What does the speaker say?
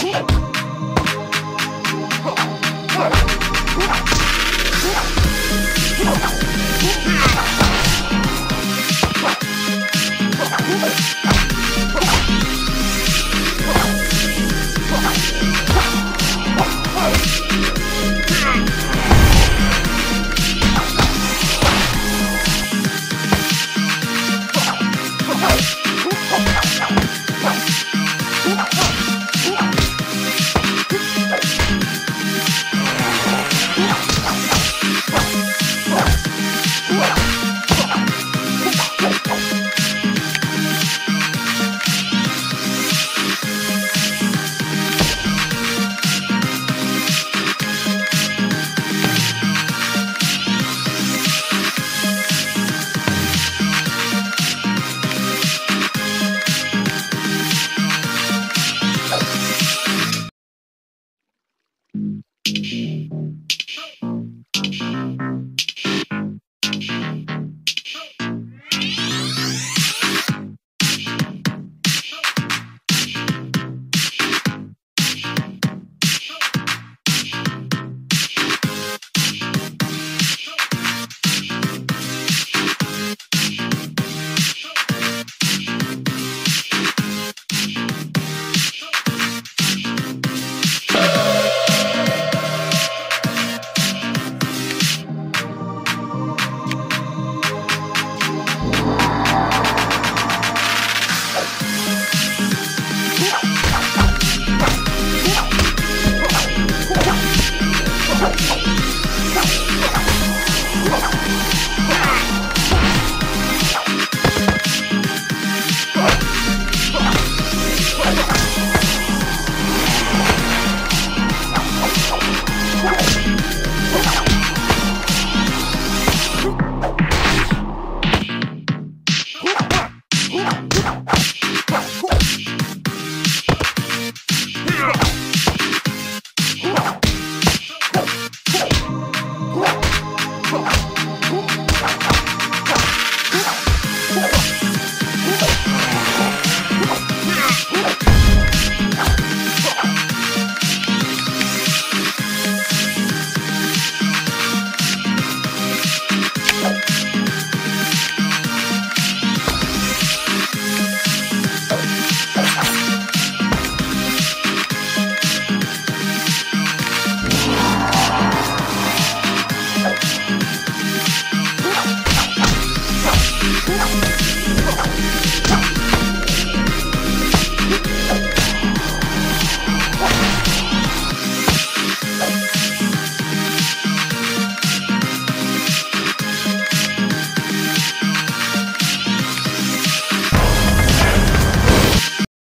Shit.